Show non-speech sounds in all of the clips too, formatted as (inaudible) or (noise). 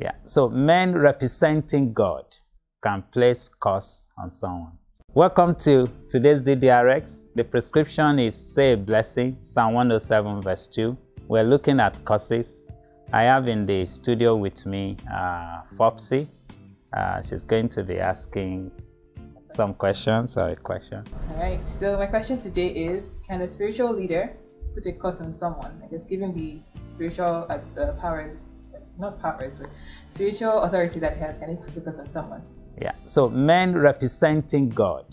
Yeah. So men representing God can place curse on someone. Welcome to today's DDRX. The prescription is say a blessing, Psalm 107 verse 2. We're looking at curses. I have in the studio with me uh, Fopsy. Uh, she's going to be asking some questions or a question. All right. So my question today is: Can a spiritual leader put a curse on someone? I guess given the spiritual uh, uh, powers, not powers, but spiritual authority that has, can he a curse on someone? Yeah. So men representing God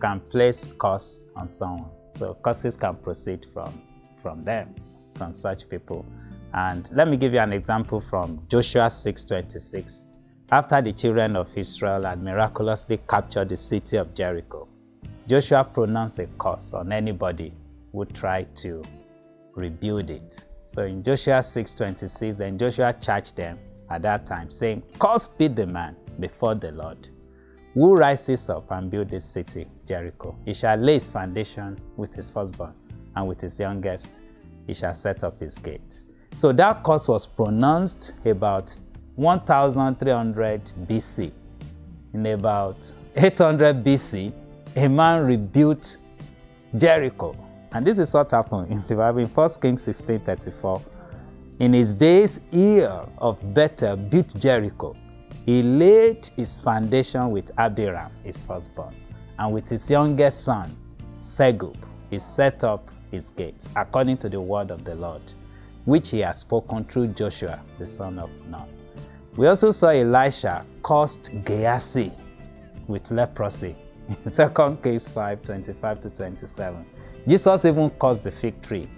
can place curse on someone. So curses can proceed from from them, from such people. And let me give you an example from Joshua 6:26. After the children of Israel had miraculously captured the city of Jericho, Joshua pronounced a curse on anybody who tried to rebuild it. So in Joshua 6:26, then Joshua charged them at that time, saying, Curse be the man before the Lord, who rises up and build this city, Jericho. He shall lay his foundation with his firstborn, and with his youngest he shall set up his gate. So that curse was pronounced about 1300 BC. In about 800 BC, a man rebuilt Jericho. And this is what happened in the Bible in 1 Kings 16:34. In his days, Hiel of Bethel built Jericho. He laid his foundation with Abiram, his firstborn, and with his youngest son, Segub, he set up his gates, according to the word of the Lord, which he had spoken through Joshua, the son of Nun. We also saw Elisha cursed Gehazi with leprosy in (laughs) 2 Kings 5 25 to 27. Jesus even cursed the fig tree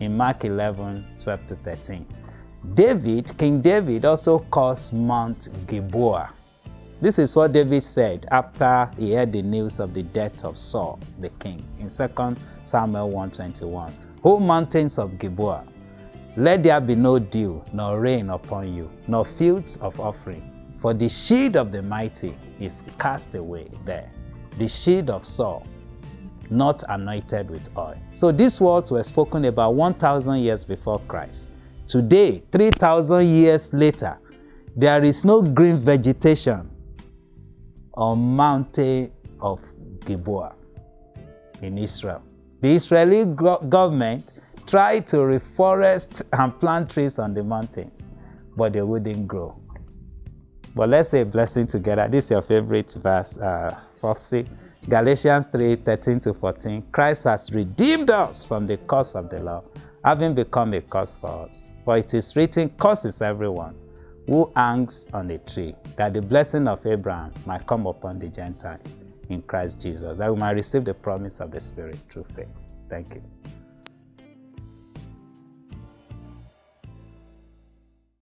in Mark 11 12 to 13. David, King David, also cursed Mount Gilboa. This is what David said after he heard the news of the death of Saul, the king, in 2 Samuel 121. O mountains of Gilboa, let there be no dew, nor rain upon you, nor fields of offering. For the shield of the mighty is cast away there, the shield of Saul, not anointed with oil. So these words were spoken about 1,000 years before Christ. Today, 3,000 years later, there is no green vegetation on mountain of Gilboa in Israel. The Israeli go- government tried to reforest and plant trees on the mountains, but they wouldn't grow. But let's say blessing together. This is your favorite verse, uh, prophecy. Galatians 3 13 to 14. Christ has redeemed us from the curse of the law, having become a curse for us. For it is written, Curses everyone who hangs on a tree, that the blessing of Abraham might come upon the Gentiles in Christ Jesus, that we might receive the promise of the Spirit through faith. Thank you.